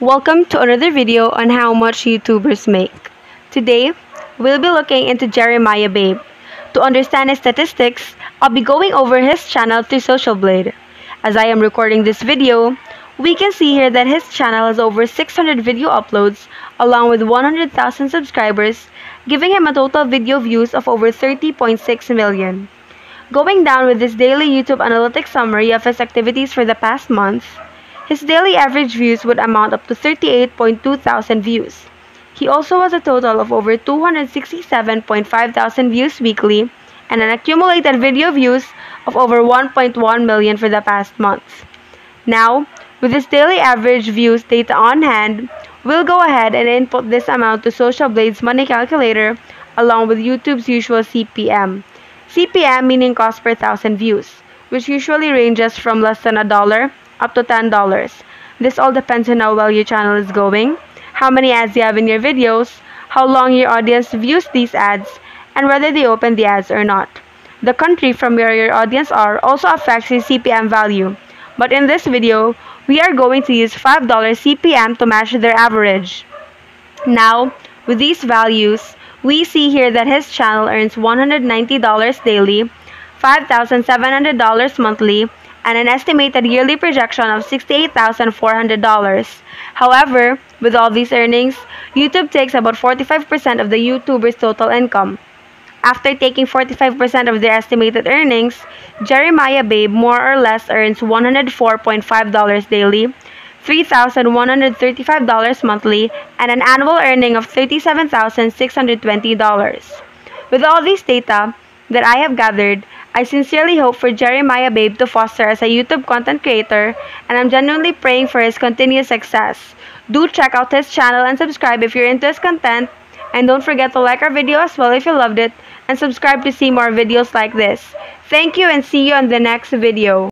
Welcome to another video on how much YouTubers make. Today, we'll be looking into Jeremiah Babe. To understand his statistics, I'll be going over his channel through Social Blade. As I am recording this video, we can see here that his channel has over 600 video uploads along with 100,000 subscribers, giving him a total video views of over 30.6 million. Going down with this daily YouTube analytics summary of his activities for the past month, his daily average views would amount up to 38.2 thousand views. He also has a total of over 267.5 thousand views weekly and an accumulated video views of over 1.1 million for the past month. Now, with his daily average views data on hand, we'll go ahead and input this amount to Social Blade's money calculator along with YouTube's usual CPM. CPM meaning cost per thousand views, which usually ranges from less than a dollar up to $10. This all depends on how well your channel is going, how many ads you have in your videos, how long your audience views these ads, and whether they open the ads or not. The country from where your audience are also affects your CPM value, but in this video, we are going to use $5 CPM to match their average. Now, with these values, we see here that his channel earns $190 daily, $5,700 monthly, and an estimated yearly projection of $68,400. However, with all these earnings, YouTube takes about 45% of the YouTuber's total income. After taking 45% of their estimated earnings, Jeremiah Babe more or less earns $104.5 daily, $3,135 monthly, and an annual earning of $37,620. With all these data that I have gathered, I sincerely hope for Jeremiah Babe to foster as a YouTube content creator, and I'm genuinely praying for his continued success. Do check out his channel and subscribe if you're into his content, and don't forget to like our video as well if you loved it, and subscribe to see more videos like this. Thank you and see you on the next video.